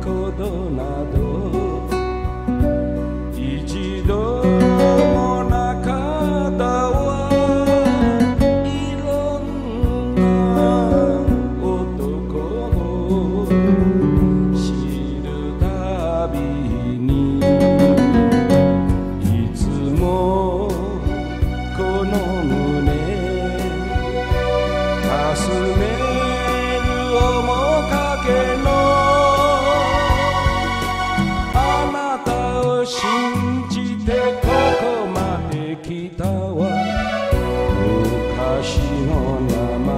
Coronado. てここまで来たわ。昔の名前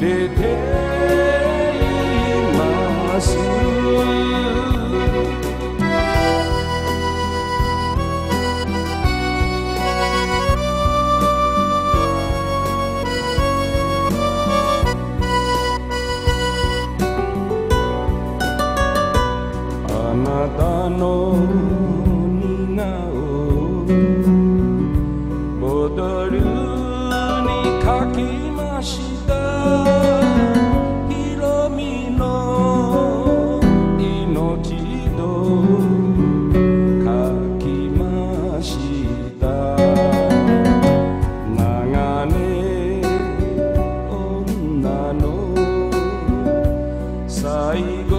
で出ています。たの似顔ボトルに書きました。ひろみの命と書きました。長年女の最後